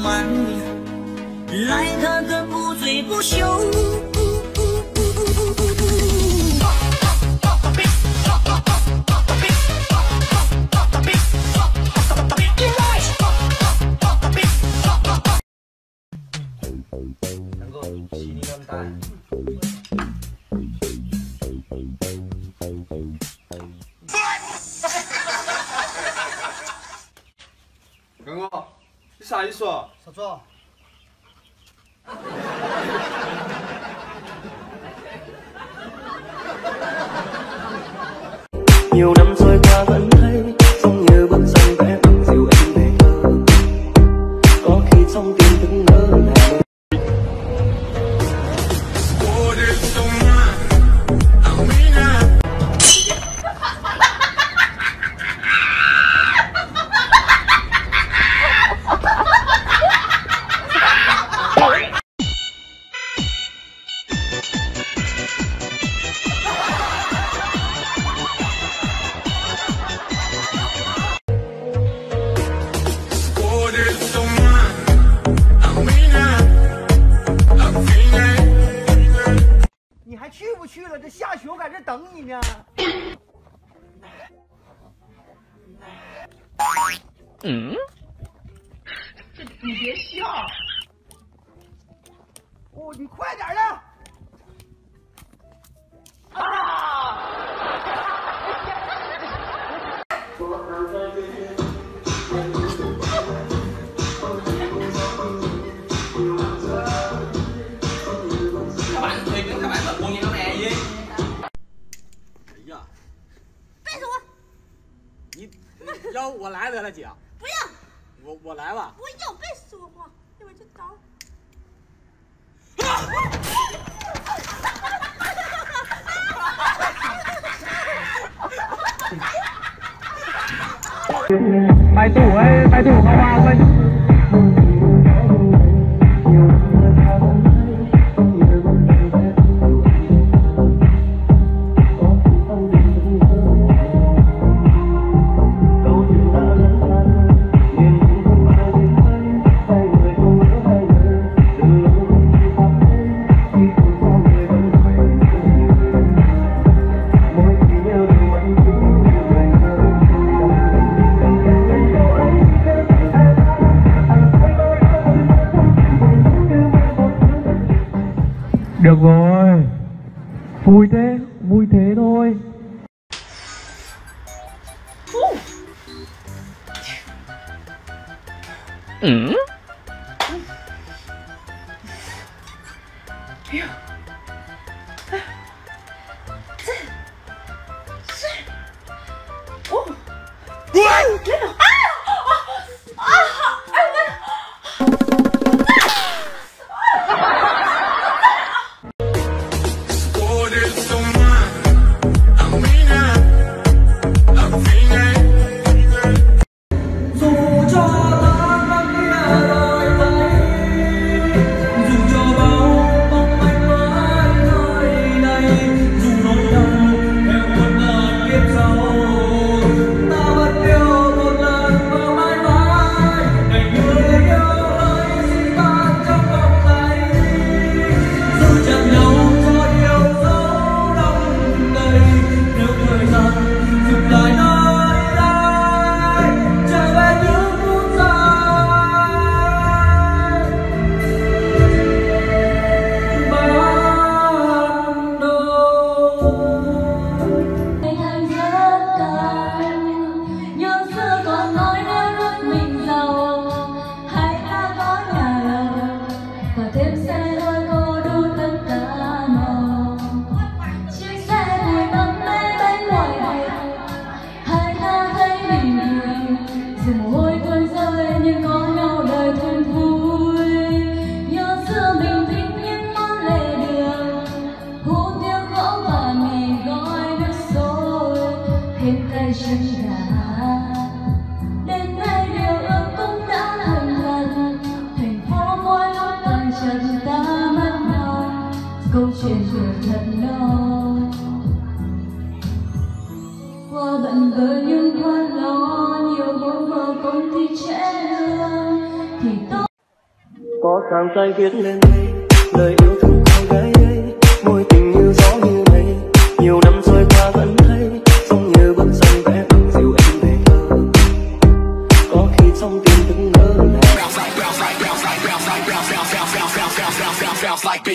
满，来个个不醉不休。能够吸力更大。啥意思？啥子？去了？这下雪，我在这等你呢。嗯你别笑，哦，你快点的。我来得了，姐。不要，我我来吧。我有别说话，一会儿就到。拜土哎，拜土，好吧，拜。Được rồi. Vui thế vui thế thôi. Ừ. trên giường thật lo qua bận với những quá lo nhiều hôm mơ công thì trễ lương thì tôi có càng tay viết lên đây, lời yêu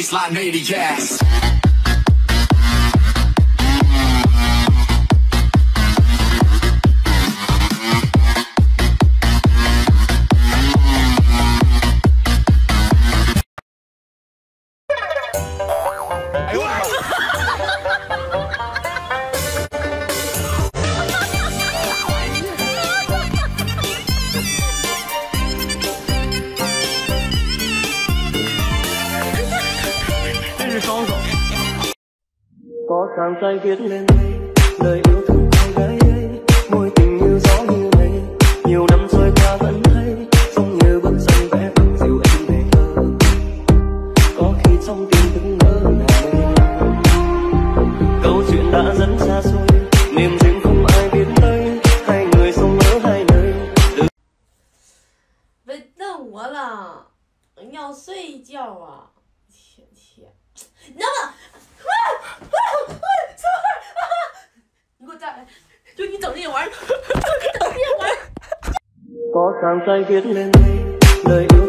baseline maniacs. có khăn tay viết lên đây lời yêu thương cô gái ấy môi tình như gió như mây nhiều năm trôi qua vẫn thấy giống như bức tranh vẽ bằng dịu em về thơ có khi trong tim thức ngỡ ngàng câu chuyện đã rất xa xôi niềm riêng không ai biết tới hai người sống ở hai nơi 别瞪我了，要睡觉啊！天天，你知 你给我站来！就你整这些玩意儿，整这些玩意儿。 có khăn tay viết lên đây lời yêu